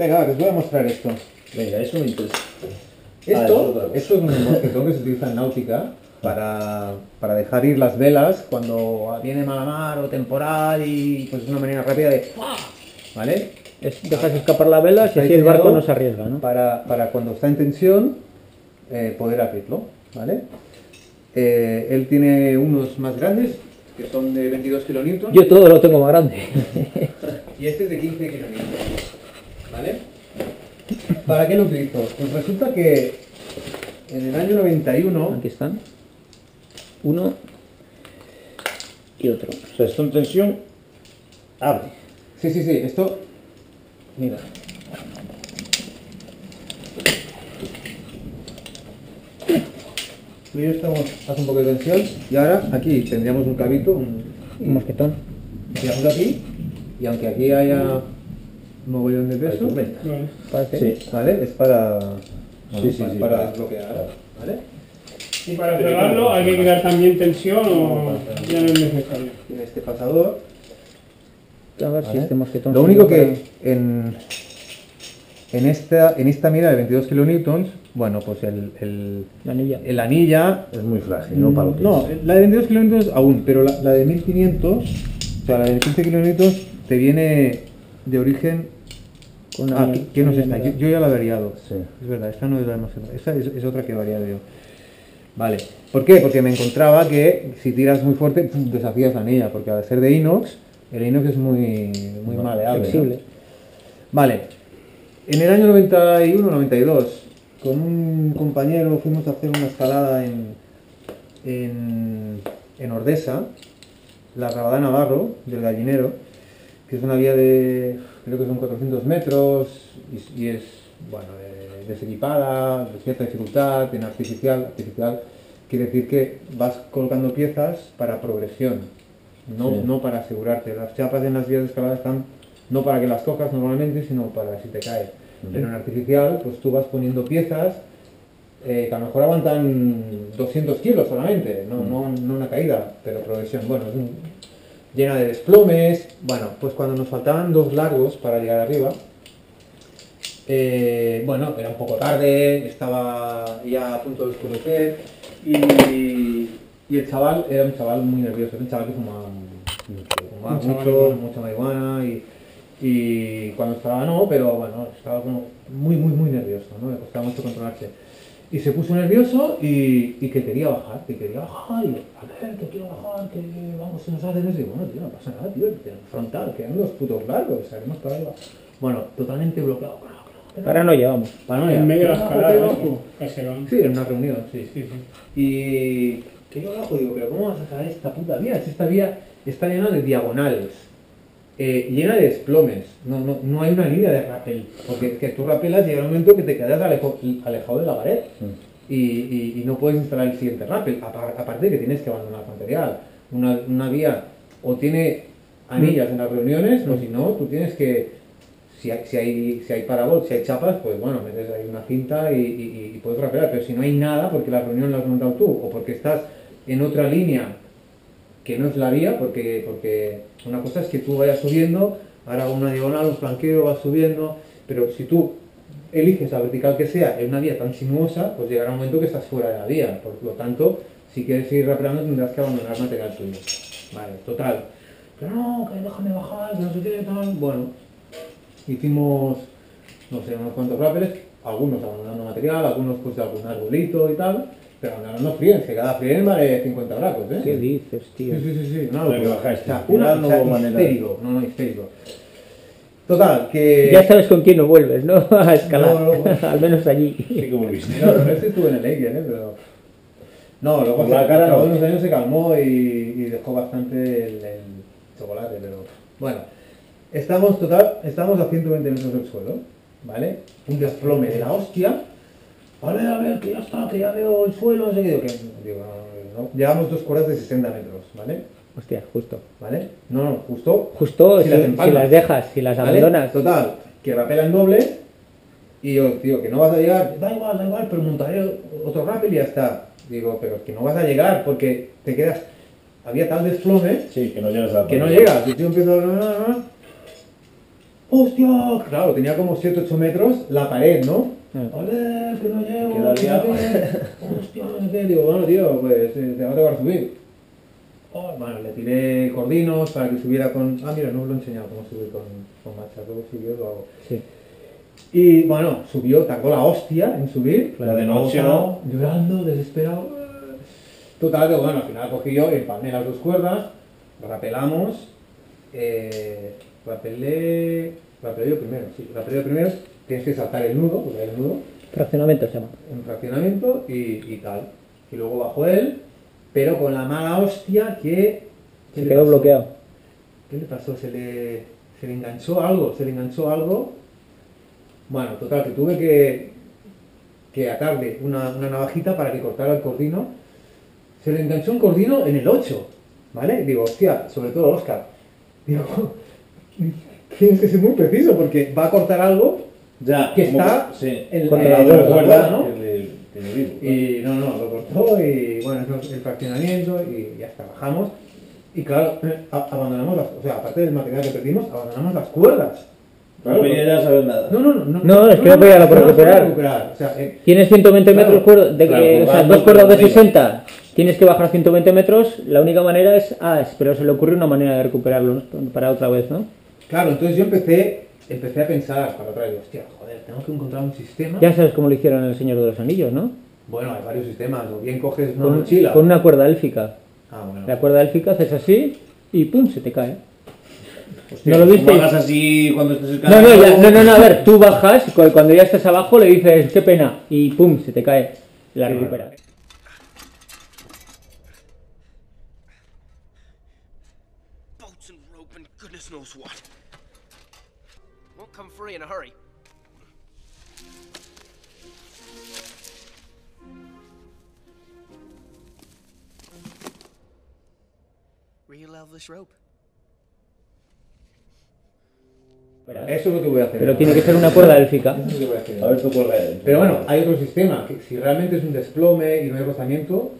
Venga, os voy a mostrar esto. Venga, eso me interesa. Esto, esto es un mosquetón que se utiliza en náutica para, para dejar ir las velas cuando viene mala mar o temporal y pues es una manera rápida de... ¿Vale? Es, dejas escapar la vela y Está así el barco no se arriesga, ¿no? Para, para cuando está en tensión eh, poder abrirlo, ¿vale? Eh, él tiene unos más grandes, que son de 22 kilonewtons, Yo todo lo tengo más grande. y este es de 15 kilonewtons, ¿vale? ¿Para qué lo utilizo? Pues resulta que en el año 91 Aquí están. Uno y otro. O sea, esto en tensión abre. Sí, sí, sí, esto. Mira. Tú y yo estamos, hace un poco de tensión y ahora aquí tendríamos un cabito, un, Un mosquetón. tiramos aquí y aunque aquí haya mogollón de peso. Sí. ¿vale? Es para, Sí, sí, para, sí, para desbloquear, ¿vale? Y para pegarlo hay que crear también tensión o ya no es necesario. Tiene este pasador. A ver si este mosquetón. Lo único que en, en, esta, en esta mira de 22 kilonewtons, bueno, pues el, el, La anilla. el anilla Es muy frágil, ¿no? Para lo que No, es. la de 22 kilómetros aún, pero la, la de 1500, o sea, la de 15 kilómetros te viene de origen. Con Ah, ¿qué, qué no es con esta? la- Yo, yo ya la he variado. Sí. Es verdad, esta no es la más. Esta es, es otra que he variado yo. Vale. ¿Por qué? Porque me encontraba que si tiras muy fuerte, pum, desafías la anilla, porque al ser de inox, el inox es muy, muy maleable. ¿no? Flexible. Vale. En el año 91-92, con un compañero fuimos a hacer una escalada en, en, en Ordesa, la Rabadá Navarro, del Gallinero, que es una vía de, creo que son 400 metros y, y es, bueno, eh, desequipada, de cierta dificultad, en artificial, artificial, quiere decir que vas colocando piezas para progresión, no, Sí. no para asegurarte. Las chapas en las vías de escalada están no para que las cojas normalmente, sino para si te caes. Pero en artificial, pues tú vas poniendo piezas eh, que a lo mejor aguantan 200 kilos solamente, no, no, no una caída, pero progresión. Bueno, es un- llena de desplomes. Bueno, pues cuando nos faltaban dos largos para llegar arriba, eh, bueno, era un poco tarde, estaba ya a punto de oscurecer y, y el chaval era un chaval muy nervioso, era un chaval que fumaba mucho, fumaba mucho, marihuana. mucha marihuana y, y cuando estaba no, pero bueno, estaba como muy, muy, muy nervioso, ¿no? Le costaba mucho controlarse. Y se puso nervioso y, y que quería bajar, que quería bajar, y a ver, que quiero bajar, que vamos, se nos hace eso. Y bueno, tío, no pasa nada, tío, que frontal, que los putos largos, sabemos que ahí va. Bueno, totalmente bloqueado. que no, que no, que no. Paranoia, vamos. Paranoia. En medio de la escalada. Sí, en una reunión, sí. Sí, sí. Y que yo abajo digo, pero ¿cómo vas a sacar esta puta vía? Si esta vía está llena de diagonales, eh, llena de desplomes, no, no, no hay una línea de rappel, porque que tú rapelas llega un momento que te quedas alejo- alejado de la pared y, y- y no puedes instalar el siguiente rappel, Apa- aparte de que tienes que abandonar material. Una, una vía o tiene anillas en las reuniones, o si no, tú tienes que, si hay, si hay, si hay parabots, si hay chapas, pues bueno, metes ahí una cinta y, y- y puedes rapelar, pero si no hay nada, porque la reunión la has montado tú, o porque estás en otra línea que no es la vía, porque, porque una cosa es que tú vayas subiendo, ahora una diagonal, un flanqueo, vas subiendo, pero si tú eliges la vertical que sea en una vía tan sinuosa, pues llegará un momento que estás fuera de la vía, por lo tanto, si quieres seguir rapeando tendrás que abandonar material tuyo. Vale, total. Pero no, que déjame bajar, que no sé qué, tal. Bueno, hicimos, no sé, unos cuantos rappels, algunos abandonando material, algunos pues de algún arbolito y tal, pero abandonando friends, que cada friend vale 50 bracos, ¿eh? ¿Qué dices, tío? Sí, sí, sí, sí, una Hay que locura. bajar O sea, este una, final, o sea, no manera- histérico, no, no, histérico. Total, que... Ya sabes con quién no vuelves, ¿no? A escalar. No, no. Al menos allí. Sí que volviste. No, ese estuve en el Alien, ¿eh? Pero... No, luego la cara al cabo no. de unos años se calmó y, y dejó bastante el, el chocolate, pero... Bueno, estamos total, estamos a 120 metros del suelo, ¿vale? Un desplome de la hostia. A ver, a ver, que ya está, que ya veo el suelo, no sé qué. Digo, que, digo, no, no. Llevamos dos cuerdas de 60 metros, ¿vale? Hostia, justo. ¿Vale? No, no, justo Justo Si si, las si empalmas. las dejas, si las ¿Vale? abandonas. Total, que rapelan doble y yo digo que no vas a llegar, da igual, da igual, pero montaré otro rappel y ya está. Digo, pero que no vas a llegar porque te quedas, había tal desplome Sí, que no llegas a la que no llegas. Y yo empiezo a... ¡Hostia! Claro, tenía como 7-8 metros la pared, ¿no? Ah. ¡Ole, que no llego! Queda que liado. ¡Hostia! no sé! Digo, bueno, tío, pues eh, te va a tocar subir. Oh, bueno, le tiré cordinos para que subiera con... Ah, mira, no os lo he enseñado cómo subir con, con marcha, luego si yo lo hago. Sí. Y bueno, subió, tardó la hostia en subir. Claro, de noche, Llorando, desesperado. Total, que bueno, al final cogí yo, empalmé las dos cuerdas, rapelamos, eh, rapelé, yo primero, sí, yo primero, tienes que saltar el nudo, porque hay el nudo, Fraccionamiento se llama. un fraccionamiento y, y tal. Y luego bajó él, pero con la mala hostia que... ¿qué Se quedó pasó? bloqueado. ¿Qué le pasó? Se le, se le enganchó algo, se le enganchó algo. Bueno, total, que tuve que, que atarle una, una navajita para que cortara el cordino. Se le enganchó un cordino en el 8, ¿vale? Digo, hostia, sobre todo Oscar. Digo, tienes que ser muy preciso porque va a cortar algo Ya, Que está sí, en- en la cuerda, ¿no? digo. Y no, no, lo cortó y bueno, eso es el fraccionamiento y ya está, bajamos. Y claro, eh, abandonamos las, o sea, aparte del material que perdimos, abandonamos las cuerdas. No quería ya saber nada. No, no, no. No, es que no podía no, no, recuperar. no recuperar. O sea, eh, Tienes 120 Claro, metros cuerda- de que, claro, o sea, dos cuerdas de con la 60, tienes que bajar 120 metros, la única manera es, ah, pero se le ocurre una manera de recuperarlo ¿no? para otra vez, ¿no? Claro, entonces yo empecé, empecé a pensar para otra vez, hostia, joder, tengo que encontrar un sistema. Ya sabes cómo lo hicieron en El Señor de los Anillos, ¿no? Bueno, hay varios sistemas, o bien coges una Con, mochila. con una cuerda élfica. Ah, bueno. La cuerda élfica haces así y pum, se te cae. Hostia, ¿No lo viste? hagas así cuando estés No, no, ya- no, no, no, a ver, tú bajas cuando ya estás abajo le dices, qué pena, y pum, se te cae. La Sí, recuperas. Boats and rope and goodness knows what. Come free in a hurry. Real elvish rope. Eso es lo que voy a hacer. Pero tiene que ser una cuerda élfica. Eso es lo que voy a hacer. A ver tu cuerda. Pero bueno, hay otro sistema, que si realmente es un desplome y no hay rozamiento,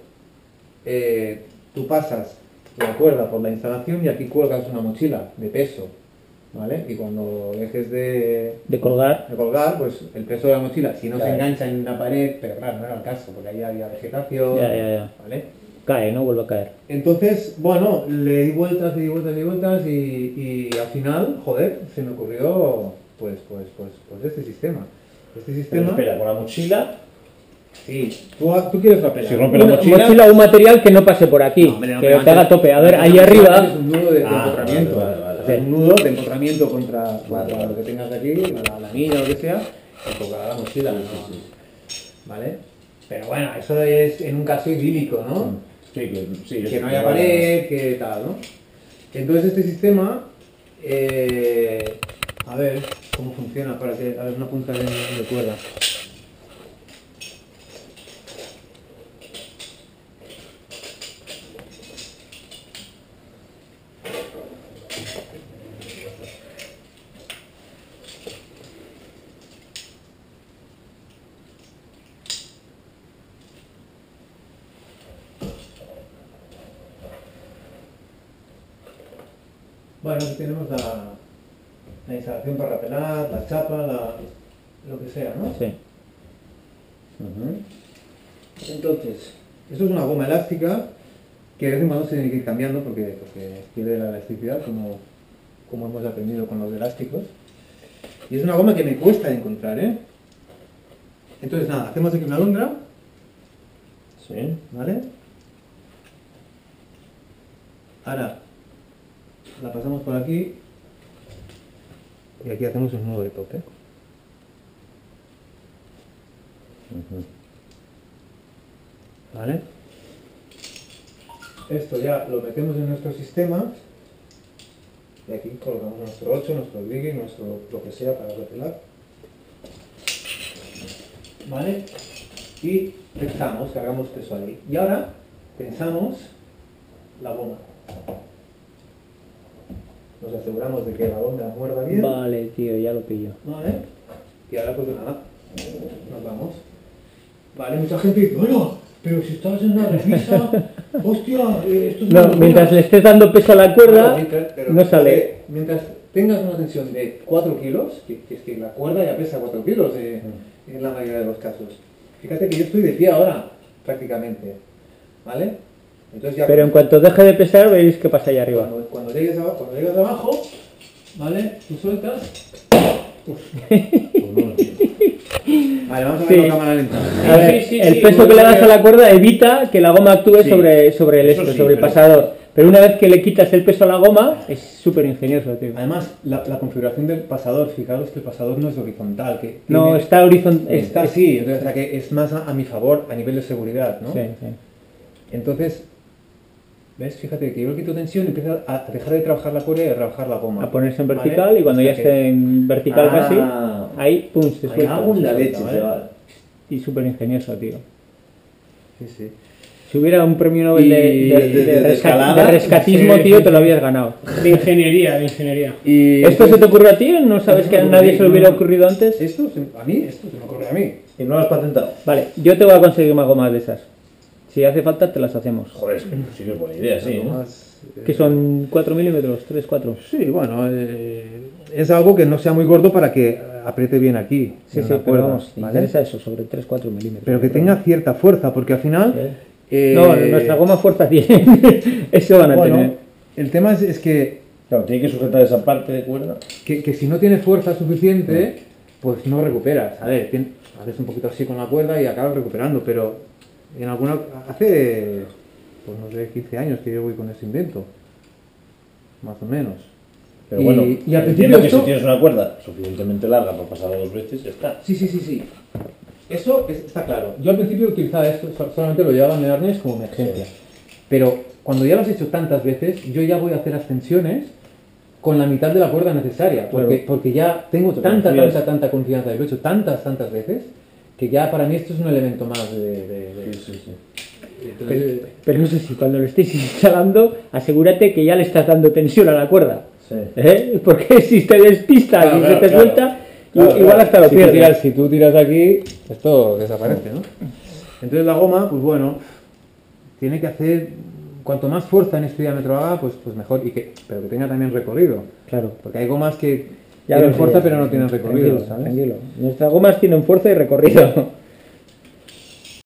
eh, tú pasas la cuerda por la instalación y aquí cuelgas una mochila de peso, ¿vale? Y cuando dejes de, De colgar. de colgar, pues el peso de la mochila, si no se engancha en una pared, pero claro, no era el caso, porque ahí había vegetación, Ya, ya, ya. ¿vale? Cae, ¿no? Vuelve a caer. Entonces, bueno, le di vueltas, le di vueltas, le di vueltas y, y al final, joder, se me ocurrió, pues, pues, pues, pues este sistema. Este Pero sistema... espera, con la mochila. Sí, tú, tú quieres rapelar. Si rompe la Una mochila. mochila un material que no pase por aquí, No, hombre, no, que te haga tope. A ver, ahí antes arriba, Es un nudo de, de Ah, empotramiento. Un nudo de empotramiento contra, contra lo que tengas aquí, la, la anilla o lo que sea, y tocará la mochila. ¿no? ¿Vale? Pero bueno, eso es en un caso idílico, ¿no? Sí, que, sí, que eso no haya pared, que tal, ¿no? Entonces este sistema, eh, a ver cómo funciona, para que, a ver una punta de, de cuerda. Bueno, aquí tenemos la, la instalación para rapelar, la chapa, la, lo que sea, ¿no? sí. Entonces, esto es una goma elástica que de vez en cuando se tiene que ir cambiando porque, porque pierde la elasticidad, como, como hemos aprendido con los elásticos. Y es una goma que me cuesta encontrar, ¿eh? Entonces, nada, hacemos aquí una alondra, Sí. ¿vale? Ahora, la pasamos por aquí y aquí hacemos un nudo de tope. ¿Vale? Esto ya lo metemos en nuestro sistema y aquí colocamos nuestro 8, nuestro brigue, nuestro lo que sea para repelar. ¿Vale? Y pensamos, cargamos peso ahí. Y ahora pensamos la goma. Nos aseguramos de que la goma muerda bien. Vale, tío, ya lo pillo. Vale. Y ahora pues nada, nos vamos. Vale, mucha gente dice, bueno, pero si estás en una repisa, hostia, eh, esto es No, una mientras locura". le estés dando peso a la cuerda, mientras- pero no sale. Mientras tengas una tensión de 4 kilos, que, que es que la cuerda ya pesa 4 kilos eh, en la mayoría de los casos. Fíjate que yo estoy de pie ahora, prácticamente. ¿Vale? Entonces ya Pero en cuanto deje de pesar, veis qué pasa ahí arriba. cuando, cuando llegues abajo, cuando llegues abajo, ¿vale? Tú sueltas. Vale, vamos a ver Sí. la cámara lenta. A ver, Sí, sí, el sí, peso que le das a la cuerda evita que la goma actúe Sí. sobre, sobre el esto, sí, sobre el pasador. Pero una vez que le quitas el peso a la goma, es súper ingenioso, tío. Además, la, la configuración del pasador, fijaros que el pasador no es horizontal, que No, tiene- está horizontal. está así, entonces, o sea que es más a, a mi favor a nivel de seguridad, ¿no? Sí, sí. Entonces, ¿ves? Fíjate que yo le quito tensión y empieza a dejar de trabajar la cuerda y a trabajar la goma. A ponerse en ¿Vale? vertical y cuando O ya que- esté en vertical Ah. casi, ahí, pum, se suelta. cago en la leche, ¿vale? Y súper ingenioso, tío. Sí, sí. Si hubiera un premio Nobel Y de, de- de- de de resca- escalada, de rescatismo, sí, tío, sí, te lo habías ganado. De ingeniería, de ingeniería. Y ¿Esto se te ocurrió a ti? ¿No sabes que a nadie se le hubiera ocurrido antes? Esto, a mí, esto se me ocurre a mí. ¿Y no lo has patentado? Vale, yo te voy a conseguir más gomas de esas. Si hace falta, te las hacemos. Joder, es que sí que es buena idea, sí. ¿eh? Más, eh, Que son 4 milímetros, 3, 4. Sí, bueno, eh, es algo que no sea muy gordo para que apriete bien aquí. Sí, sí, pero cuerda, vamos, ¿vale? interesa eso, sobre 3, 4 milímetros. Pero que tenga cierta fuerza, porque al final... Sí. eh, No, nuestra goma fuerza tiene. eso van a bueno, tener. el tema es, es que, Claro, tiene que sujetar esa parte de cuerda. que, que si no tienes fuerza suficiente, pues no recuperas. A ver, tien- haces un poquito así con la cuerda y acabas recuperando, pero en alguna... Hace, pues no sé, 15 años que yo voy con ese invento. Más o menos. Pero Y- bueno, y al entiendo que esto- si tienes una cuerda suficientemente larga para pasarla dos veces, ya está. Sí, sí, sí, sí. Eso es- está claro. Yo al principio utilizaba esto, so- solamente lo llevaba en el arnés como emergencia. Pero cuando ya lo has hecho tantas veces, yo ya voy a hacer ascensiones con la mitad de la cuerda necesaria. Porque, Claro. porque ya tengo Te tanta, tanta, tanta confianza y lo he hecho tantas, tantas veces, que ya para mí esto es un elemento más de... de- de- Sí, sí, sí. entonces, Pero eso sí, cuando lo estéis instalando, asegúrate que ya le estás dando tensión a la cuerda. Sí. ¿eh? Porque si te despistas Claro, y claro, se te claro. suelta, igual hasta lo si, pierdes. tiras, si tú tiras aquí, esto desaparece, ¿no? Entonces la goma, pues bueno, tiene que hacer, cuanto más fuerza en este diámetro haga, pues, pues mejor, y que, pero que tenga también recorrido. Claro. Porque hay gomas que Ya tienen fuerza pero no tienen recorrido, tranquilo, ¿sabes? tranquilo. Nuestras gomas tienen fuerza y recorrido.